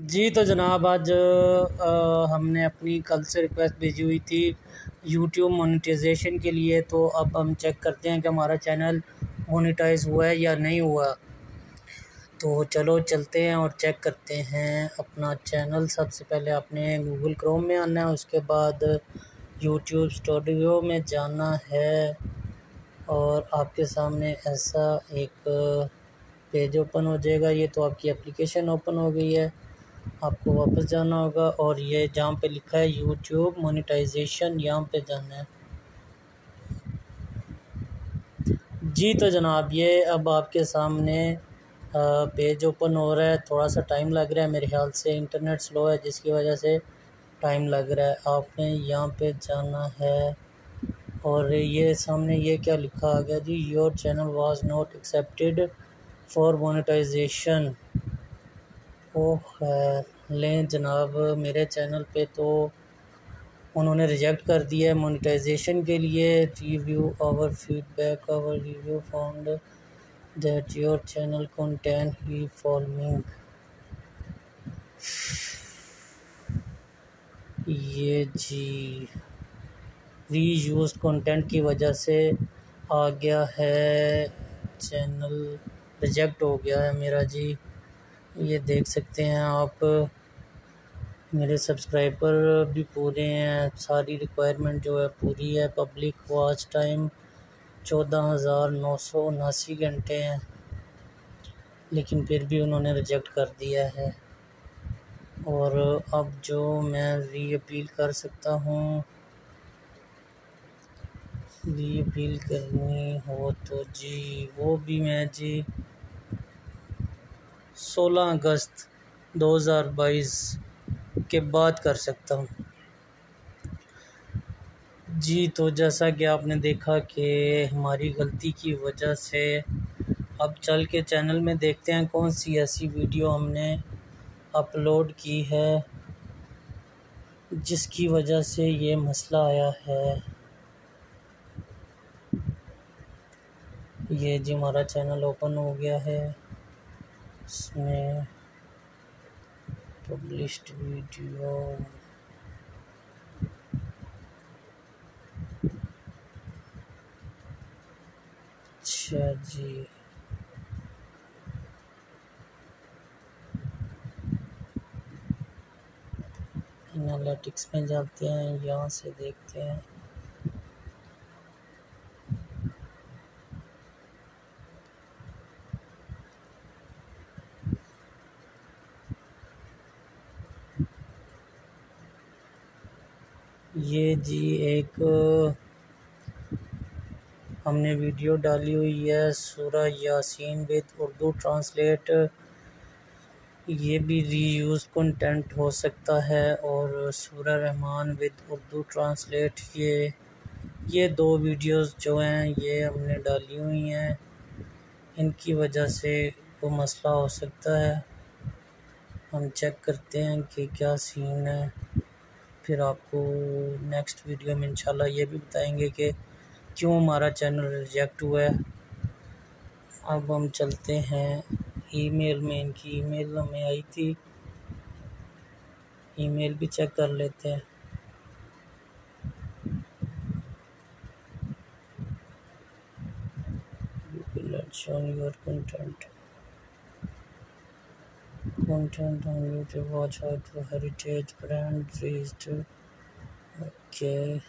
जी तो जनाब आज हमने अपनी कल से रिक्वेस्ट भेजी हुई थी यूट्यूब मोनेटाइजेशन के लिए तो अब हम चेक करते हैं कि हमारा चैनल मोनेटाइज हुआ है या नहीं हुआ। तो चलो चलते हैं और चेक करते हैं अपना चैनल सबसे पहले आपने गूगल क्रोम में आना है, उसके बाद यूट्यूब स्टूडियो में जाना है और आपके सामने ऐसा एक पेज ओपन हो जाएगा। ये तो आपकी एप्लीकेशन ओपन हो गई है। आपको वापस जाना होगा और ये जहाँ पे लिखा है यूट्यूब मोनिटाइजेशन यहाँ पे जाना है। जी तो जनाब, ये अब आपके सामने पेज ओपन हो रहा है। थोड़ा सा टाइम लग रहा है मेरे ख्याल से। इंटरनेट स्लो है, जिसकी वजह से टाइम लग रहा है। आपने यहाँ पे जाना है और ये सामने ये क्या लिखा आ गया जी? Your channel was not accepted for monetisation ओ लें जनाब, मेरे चैनल पे तो उन्होंने रिजेक्ट कर दिया है मोनेटाइजेशन के लिए। Review our feedback our review found that your channel content he following ये जी रीयूज कंटेंट की वजह से आ गया है। चैनल रिजेक्ट हो गया है मेरा जी। ये देख सकते हैं आप। मेरे सब्सक्राइबर भी पूरे हैं। सारी रिक्वायरमेंट जो है पूरी है। पब्लिक वॉच टाइम चौदह हज़ार नौ सौ उनासी घंटे हैं। लेकिन फिर भी उन्होंने रिजेक्ट कर दिया है। और अब जो मैं री अपील कर सकता हूँ। री अपील करनी हो तो जी, वो भी मैं जी। सोलह अगस्त 2022 के बाद कर सकता हूँ। जी तो जैसा कि आपने देखा कि हमारी गलती की वजह से अब चल के चैनल में देखते हैं कौन सी ऐसी वीडियो हमने अपलोड की है, जिसकी वजह से ये मसला आया है। ये जी, हमारा चैनल ओपन हो गया है। इसमें पब्लिश्ड वीडियो अच्छा जी। एनालिटिक्स में जाते हैं यहाँ से देखते हैं। ये जी एक, हमने वीडियो डाली हुई है सूरा यासीन विद उर्दू ट्रांसलेट। ये भी रीयूज कंटेंट हो सकता है और सूरा रहमान विद उर्दू ट्रांसलेट। ये ये दो वीडियोस जो हैं, ये हमने डाली हुई हैं। इनकी वजह से वो मसला हो सकता है। हम चेक करते हैं कि क्या सीन है। फिर आपको नेक्स्ट वीडियो में इंशाल्लाह ये भी बताएँगे कि क्यों हमारा चैनल रिजेक्ट हुआ है। अब हम चलते हैं। ईमेल में इनकी ईमेल हमें आई थी। ईमेल भी चेक कर लेते हैं। Show your content. Content on YouTube watch out for heritage brand raised okay